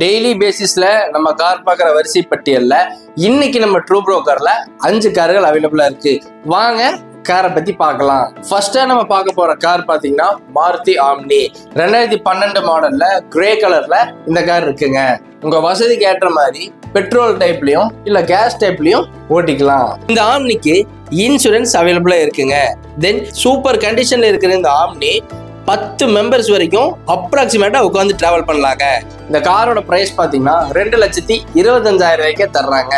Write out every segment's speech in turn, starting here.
Daily பேசிஸ்ல நம்ம car பார்க்குற வரிசை பட்டியல்ல இன்னைக்கு நம்ம ட்ரூ ப்ரோக்கர்ல அஞ்சு கார்கள் அவைலபிளா இருக்கு. வாங்க காரை பத்தி பார்க்கலாம். ஃபர்ஸ்டா நம்ம பார்க்க போற கார் பாத்தீங்கன்னா மாருதி ஆம்னி ரெண்டாயிரத்தி பன்னெண்டு மாடல்ல கிரே கலர்ல இந்த கார் இருக்குங்க. உங்க வசதிக்கு ஏற்ற மாதிரி பெட்ரோல் டைப்லயும் இல்ல கேஸ் டைப்லயும் ஓட்டிக்கலாம். இந்த ஆம்னிக்கு இன்சூரன்ஸ் அவைலபிளா இருக்குங்க. தென் சூப்பர் கண்டிஷன்ல இருக்கிற இந்த ஆம்னி பத்து மெம்பர்ஸ் வரைக்கும் அப்ராக்சிமேட்டாக உட்காந்து ட்ராவல் பண்ணலாங்க. இந்த காரோட ப்ரைஸ் பார்த்தீங்கன்னா ரெண்டு லட்சத்தி இருபத்தஞ்சாயிரம் ரூபாய்க்கே தர்றாங்க.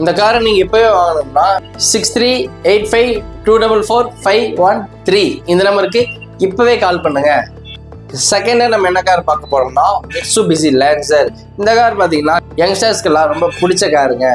இந்த காரை நீங்கள் இப்போவே வாங்கணும்னா six three eight five two double four five one three இந்த நம்பருக்கு இப்பவே கால் பண்ணுங்க. செகண்டே நம்ம என்ன கார் பார்க்க போறோம்னா மிட்சுபிசி லேன்சர் இந்த கார் பார்த்தீங்கன்னா யங்ஸ்டர்ஸ்க்கெல்லாம் ரொம்ப பிடிச்ச காருங்க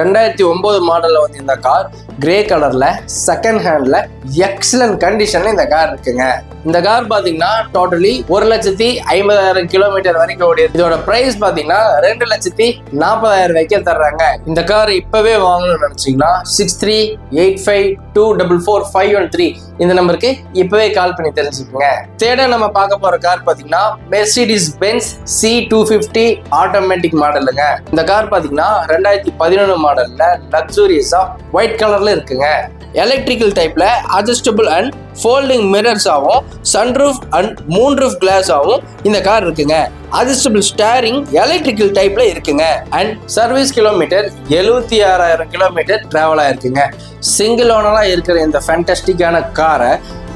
ரெண்டாயிரத்தி ஒம்பது மாடலில் வந்து இந்த கார் கிரே கலரில் செகண்ட் ஹேண்டில் எக்ஸலன்ட் கண்டிஷனில் இந்த கார் இருக்குங்க. இந்த கார் பாத்தீங்கன்னா டோட்டலி ஒரு லட்சத்தி ஐம்பதாயிரம் கிலோமீட்டர் வரைக்கும் ஓடியது இதோட பிரைஸ் பாத்தீங்கன்னா ரெண்டு லட்சத்தி நாற்பதாயிரம் வரைக்கும் தர்றாங்க. இந்த கார் இப்பவே வாங்கணும்னு நினைச்சீங்கன்னா six three eight five two double four five one three இந்த நம்பருக்கு இப்பவே கால் பண்ணி தெரிஞ்சுக்கோங்க. தேட நம்ம பார்க்க போற கார் பாத்தீங்கன்னா Mercedes Benz C two fifty automatic மாடலுங்க இந்த கார் பாத்தீங்கன்னா ரெண்டாயிரத்தி பதினொன்று மாடல்ல லக்ஸூரியஸா ஒயிட் கலர்ல இருக்குங்க. எலக்ட்ரிக்கல் டைப்ல அட்ஜஸ்டபிள் அண்ட் ஃபோல்டிங் மிரர்ஸாகவும் சன்ரூஃப் அண்ட் மூன் ரூஃப் கிளாஸாகவும் இந்த கார் இருக்குங்க. அட்ஜஸ்டபிள் ஸ்டேரிங் எலக்ட்ரிக்கல் டைப்ல இருக்குங்க. அண்ட் சர்வீஸ் கிலோமீட்டர் எழுபத்தி ஆறாயிரம் கிலோமீட்டர் டிராவல் ஆயிருக்குங்க. சிங்கிள் ஓனராக இருக்கிற இந்த ஃபேண்டஸ்டிக்கான காரை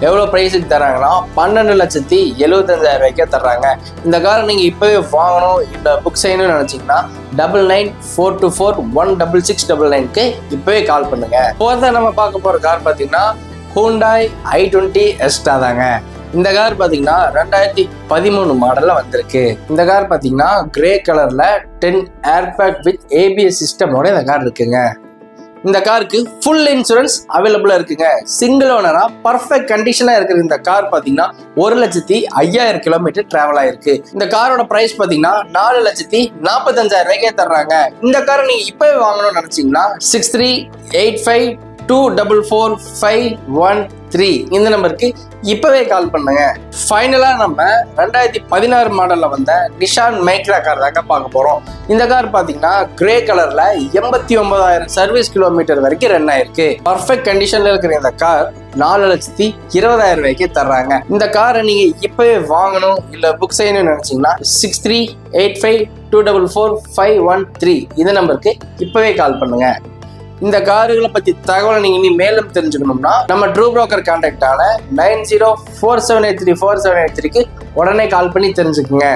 எவ்வளோ ப்ரைஸுக்கு தராங்கன்னா பன்னெண்டு லட்சத்தி எழுபத்தஞ்சாயிரம் ரூபாய்க்கே தர்றாங்க. இந்த காரை நீங்கள் இப்போவே வாங்கணும் இல்லை புக் செய்யணும்னு நினச்சிங்கன்னா double nine four two four one double six double நைனுக்கு இப்போவே கால் பண்ணுங்க. தான் நம்ம பார்க்க போகிற கார் பார்த்தீங்கன்னா ஹூண்டாய் ஐ டுவெண்ட்டி எஸ்டா தாங்க. இந்த கார் பார்த்தீங்கன்னா ரெண்டாயிரத்தி பதிமூணு மாடலில் வந்திருக்கு. இந்த கார் பார்த்தீங்கன்னா கிரே கலரில் டென் ஏர்பேக் வித் ஏபிஎஸ் சிஸ்டமோட இந்த கார் இருக்குங்க. இந்த காருக்கு ஃபுல் இன்சூரன்ஸ் அவைலபிளாக இருக்குங்க. சிங்கிள் ஓனராக பர்ஃபெக்ட் கண்டிஷனாக இருக்கிற இந்த கார் பார்த்தீங்கன்னா ஒரு லட்சத்தி ஐயாயிரம் கிலோமீட்டர் ட்ராவல் ஆயிருக்கு. இந்த காரோட ப்ரைஸ் பார்த்தீங்கன்னா நாலு லட்சத்தி நாற்பத்தஞ்சாயிரம் ரூபாய்க்கே தர்றாங்க. இந்த காரை நீங்கள் இப்போவே வாங்கணும்னு நினச்சிங்கன்னா six three eight five two double four five one three இந்த நம்பருக்கு இப்பவே கால் பண்ணுங்க. ஃபைனலா நம்ம ரெண்டாயிரத்தி பதினாறு மாடல்ல வந்த நிஷான் மைக்ரா கார் தாங்க பார்க்க போறோம். இந்த கார் பாத்தீங்கன்னா கிரே கலர்ல எண்பத்தி ஒன்பதாயிரம் சர்வீஸ் கிலோமீட்டர் வரைக்கும் ரன் ஆயிருக்கு. பர்ஃபெக்ட் கண்டிஷன்ல இருக்கிற இந்த கார் நாலு லட்சத்தி இருபதாயிரம் ரூபாய்க்கு தர்றாங்க. இந்த காரை நீங்க இப்பவே வாங்கணும் இல்ல புக் செய்யணும்னு நினைச்சீங்கன்னா six three eight five two double four five one three இந்த நம்பருக்கு இப்பவே கால் பண்ணுங்க. இந்த காருகளை பத்தி தகவலை நீங்க இனி மேலும் தெரிஞ்சுக்கணும்னா நம்ம true broker கான்டாக்டான nine zero four seven eight three four seven eight த்ரீக்கு உடனே கால் பண்ணி தெரிஞ்சுக்குங்க.